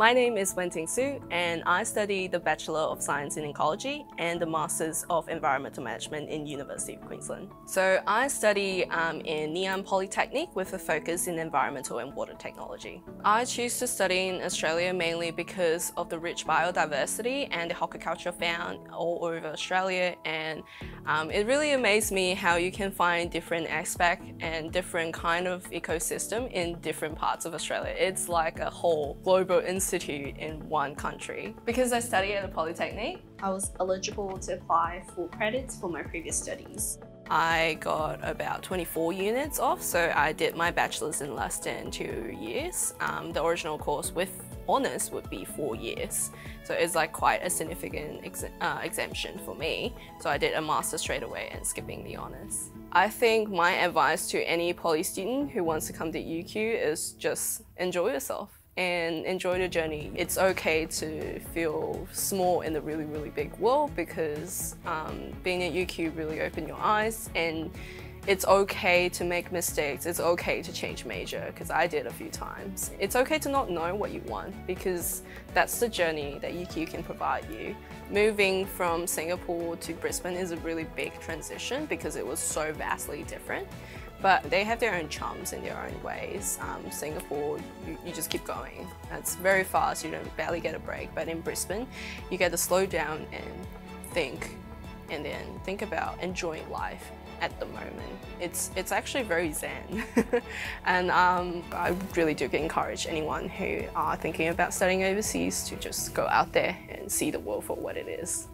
My name is Wenting Su and I study the Bachelor of Science in Ecology and the Masters of Environmental Management in University of Queensland. So I study um, in Ann Polytechnic with a focus in environmental and water technology. I choose to study in Australia mainly because of the rich biodiversity and the horticulture found all over Australia and um, it really amazed me how you can find different aspect and different kind of ecosystem in different parts of Australia. It's like a whole global institute in one country. Because I study at a polytechnic, I was eligible to apply for credits for my previous studies. I got about 24 units off, so I did my bachelor's in less than two years. Um, the original course with honours would be four years, so it's like quite a significant ex uh, exemption for me. So I did a master straight away and skipping the honours. I think my advice to any poly student who wants to come to UQ is just enjoy yourself and enjoy the journey. It's okay to feel small in the really, really big world because um, being at UQ really opened your eyes and it's okay to make mistakes. It's okay to change major because I did a few times. It's okay to not know what you want because that's the journey that UQ can provide you. Moving from Singapore to Brisbane is a really big transition because it was so vastly different but they have their own charms in their own ways. Um, Singapore, you, you, just keep going. It's very fast, you don't barely get a break, but in Brisbane, you get to slow down and think, and then think about enjoying life at the moment. It's, it's actually very zen. and um, I really do encourage anyone who are thinking about studying overseas to just go out there and see the world for what it is.